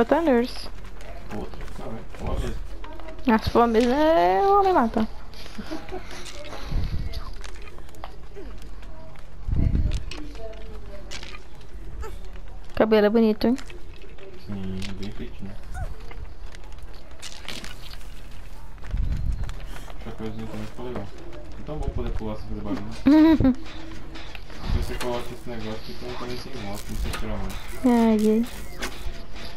Outra nurse. Outra. Não, é. Ah, se for mesmo, é o homem mata. Cabelo é bonito, hein? Sim, bem feitinho. Chapeuzinho também ficou legal. É tão bom poder pular sem fazer barulho. Se você coloca esse negócio, fica um também sem moto, não sei tirar mais. Ai, ai.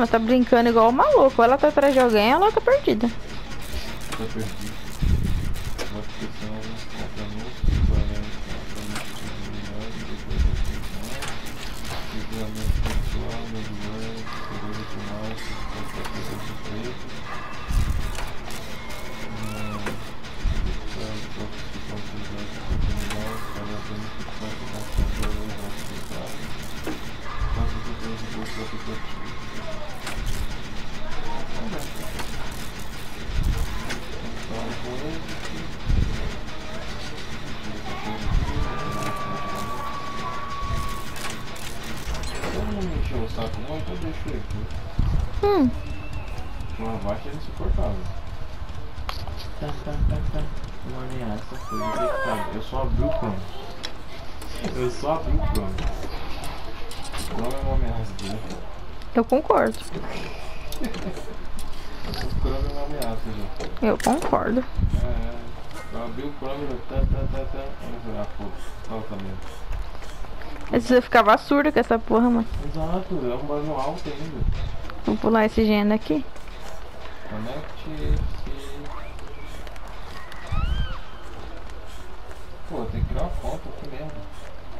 Ela tá brincando igual maluco. Ou ela tá atrás de alguém ela tá perdida. Tá perdido. Hum. Uma vaca é insuportável. Tá, tá, tá, tá. Uma ameaça foi detectada. Eu só abri o Chrome. Eu só abri o Chrome. O Chrome é uma ameaça dele. Eu concordo. O Chrome é uma ameaça já. Eu concordo. É, eu abri o Chrome e tá, tá, tá, tá. Vamos jogar foda. Fala também. Mas você ficava surdo com essa porra, mano. Exato, é um barulho alto ainda. Vou pular esse gênero aqui. Conecte-se. Pô, tem que tirar uma foto aqui mesmo.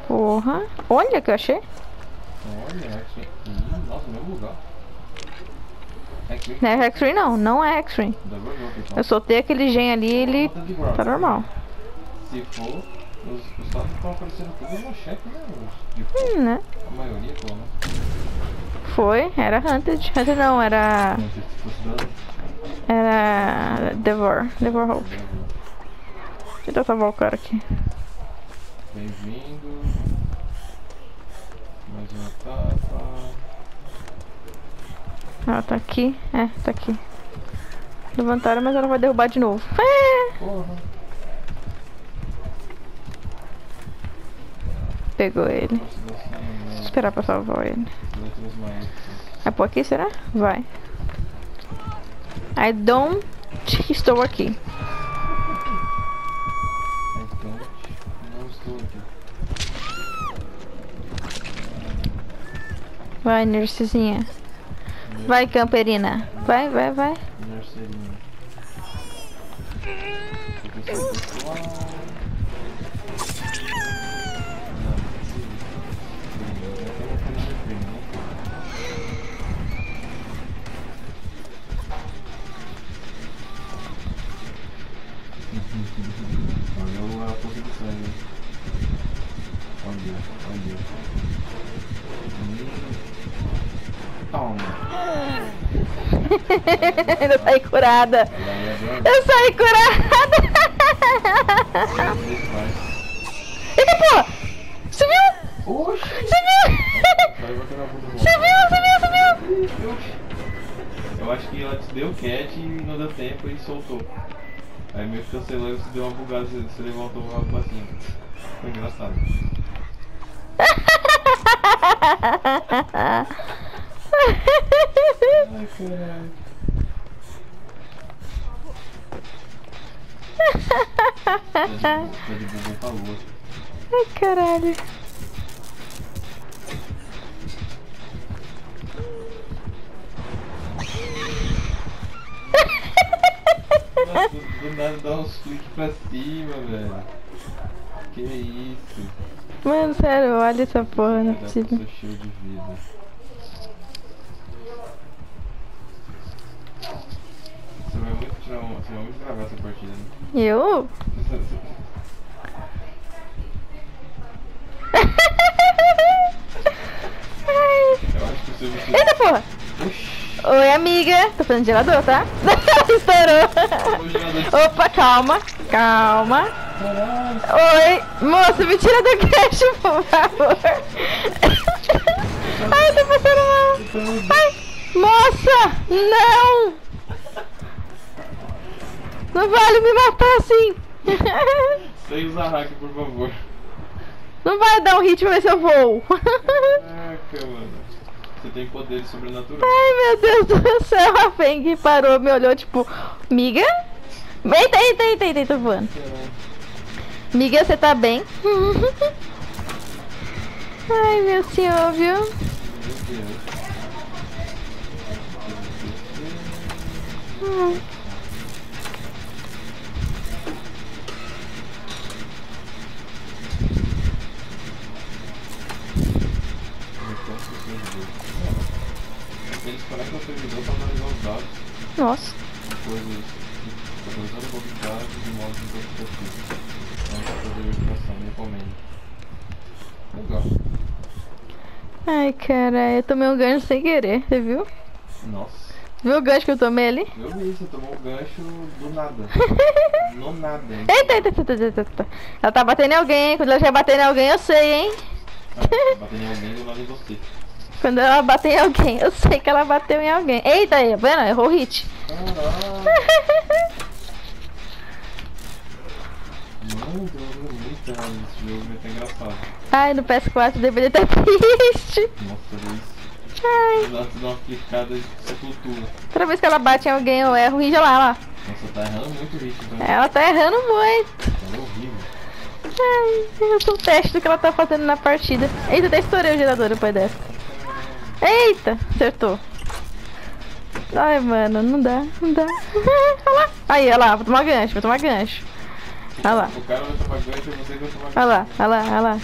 Porra. Olha que eu achei. Olha, aqui. Ih, nossa, mesmo lugar. É Não é X-Ray não, não é X-Ray. Eu soltei aquele gen ali e ele tá normal. Se for, os, os status estão aparecendo tudo no cheque, né? Os Hum, né? A maioria, pelo menos. Foi, era Hunted. Hunted não, era. Era. Devor. Devor Hope. Deixa eu salvar o cara aqui. Bem-vindo. Mais uma etapa. Ela tá aqui. É, tá aqui. Levantaram, mas ela vai derrubar de novo. É. Pegou ele. Posso dar salvar ele. Letras maiores. Vai pôr aqui, será? Vai. I don't. Estou aqui. Não estou aqui. Vai, nursezinha. Vai, camperina. Vai, vai, vai. Hum. Toma. Eu saí curada. Eu saí curada. Eita, pô! Sumiu! Oxi! Sumiu! Vai bater na bunda do Sumiu, sumiu, sumiu! Eu acho que ela te deu cat e não deu tempo e soltou. Aí meio que cancelou e você deu uma bugada, você, você levantou uma plaquinha. Foi engraçado. Ai caralho. Ai, caralho. Nossa, do nada dá uns cliques pra cima, velho. Que isso? Mano, sério, olha essa porra, não é possível. Você vai muito gravar essa partida. Eu? Eita porra! Oi, amiga! Tô fazendo gelador, tá? Estourou! Opa, calma! Calma! Oi. Moça, me tira do queixo, por favor. Ai, tô passando mal. Ai, moça, não. Não vale me matar assim. Sem usar hack, por favor. Não vai dar um hit pra ver se eu vou. Caraca, mano. Você tem poderes sobrenaturais. Ai, meu Deus do céu. A Feng parou, me olhou tipo, miga? Eita, eita, eita, eita, tô voando. Caralho. Miga, você tá bem? Ai, meu senhor, viu? Hum. Eles analisar os dados Nossa. de coisas. Atualizando o banco de dados. Legal. Ai, cara, eu tomei um gancho sem querer, você viu? Nossa. Viu o gancho que eu tomei ali? Eu vi, você tomou um gancho do nada. no nada, hein? Eita, eita, eita, eita, eita. Ela tá batendo em alguém, hein? Quando ela já bater em alguém, eu sei, hein? Ah, batendo em alguém do nada em você. Quando ela bater em alguém, eu sei que ela bateu em alguém. Eita, aí, tá vendo? Errou o hit. Caralho. Coisa muito errada nesse jogo, mas tá engraçado. Ai, no PS4 deveria estar triste. Nossa, Luiz. Ai, dá uma clicada de sepultura. toda vez que ela bate em alguém, eu erro. E já lá, lá. Nossa, tá errando muito o ritmo, então. Ela tá errando muito. Tá horrível. Ai, eu sou o teste do que ela tá fazendo na partida. Eita, até estourei o gerador depois dessa. Eita, acertou. Ai, mano, não dá, não dá. Olha lá. Aí, olha lá, vou tomar gancho, vou tomar gancho. Olha lá, O cara vai tomar gancho e você vai tomar olha lá, olha lá, olha lá.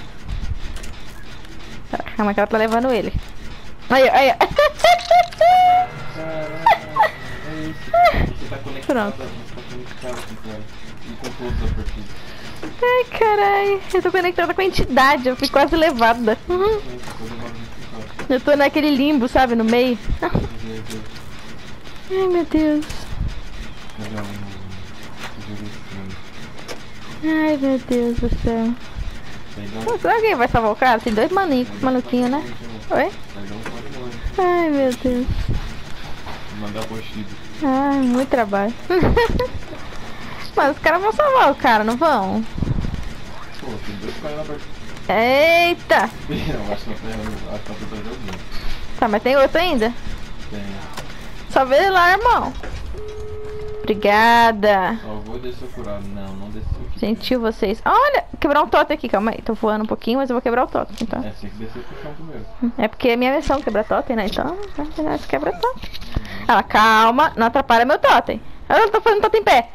Calma que ela tá levando ele. Aí, aí. Caralho, é isso. Você tá conectado, Pronto. você tá conectado com. E todos. Ai, carai, eu tô conectada com a entidade, eu fui quase levada. Uhum. Eu tô naquele limbo, sabe, no meio. Meu Deus. Ai, meu Deus. Cadê um... Esse jogo estranho. Ai, meu Deus do céu. Pô, será que vai salvar o cara? Tem dois manicos, maluquinhos, né? Oi? Ai, meu Deus. Mandar. Ai, muito trabalho. Mas os caras vão salvar o cara, não vão? Pô, tem dois caras. Eita! Não tá mas tem outro ainda? Tem... Só vê lá, irmão. Obrigada. Só vou descer. Não, não desceu. Gentil vocês. Olha, quebrar um totem aqui, calma aí. Tô voando um pouquinho, mas eu vou quebrar o totem, então. É, tem que descer pro chão primeiro. É porque é minha missão quebrar totem, né? Então, nós quebra totem. Ela, calma, não atrapalha meu totem. Eu tô fazendo totem em pé.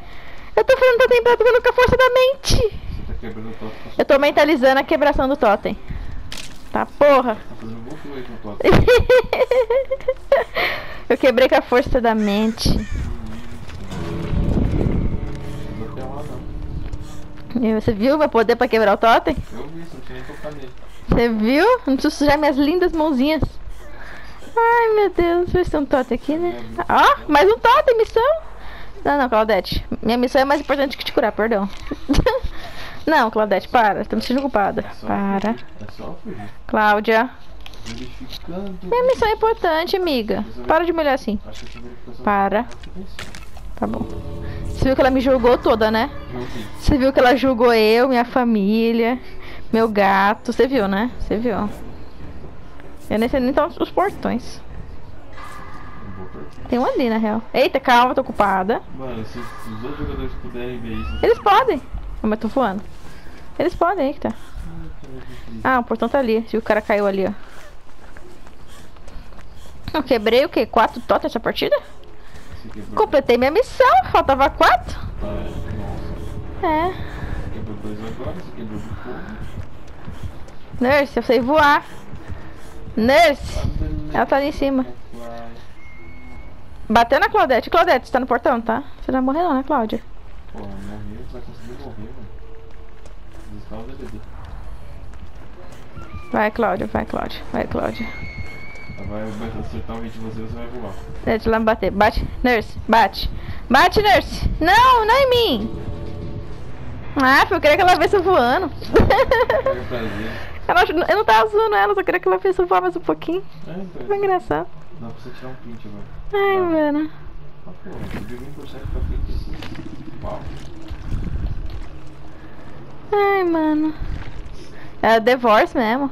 Eu tô fazendo totem em pé, tô vendo com a força da mente. Você tá quebrando o toque. Eu tô mentalizando a quebração do totem. Tá, porra. Tá fazendo com o toque. Eu quebrei com a força da mente. E Você viu meu poder pra quebrar o totem? Eu vi, não tinha nem tocado nele. Você viu? Não preciso sujar minhas lindas mãozinhas. Ai, meu Deus. Deixa eu ver se tem um totem aqui, né? Ó, mais um totem, missão. Não, não, Claudete. Minha missão é mais importante que te curar, perdão. não, Claudete, para. Tô me sentindo culpada. É Para. É. Cláudia. Minha missão é importante, amiga. Para de me olhar assim. Para. Tá bom. Você viu que ela me julgou toda, né? Você viu que ela julgou eu, minha família, meu gato. Você viu, né? Você viu. Eu nem sei nem então os portões. Tem um ali, na real. Eita, calma, tô ocupada. Mano, se, se os outros jogadores puderem ver isso. Eles podem. Como eu tô voando. Eles podem, aí que tá. Ah, o portão tá ali. Se o cara caiu ali, ó. Eu quebrei o quê? Quatro totas essa partida? Completei minha missão. Faltava quatro. É. Nurse, eu sei voar. Nurse. Ela tá ali em cima. Bateu na Claudete. Claudete, você tá no portão, tá? Você não vai morrer não, né, Cláudia? Porra, morrer, você vai conseguir morrer, mano. Vai, Cláudia, vai, Cláudia. Vai, Cláudia. Vai, vai acertar um hit em você você vai voar. Deixa ela me bater. Bate, Nurse, bate. Bate, Nurse. Não, não em mim. Ah, eu queria que ela visse eu voando. Ela, eu não tava zoando ela, só queria que ela visse eu voar mais um pouquinho. É, então. Foi engraçado. Dá pra você tirar um print agora. Ai, Dá. mano. Ah, porra, subiu 20% pra assim. Uau. Ai, mano. É divorce mesmo.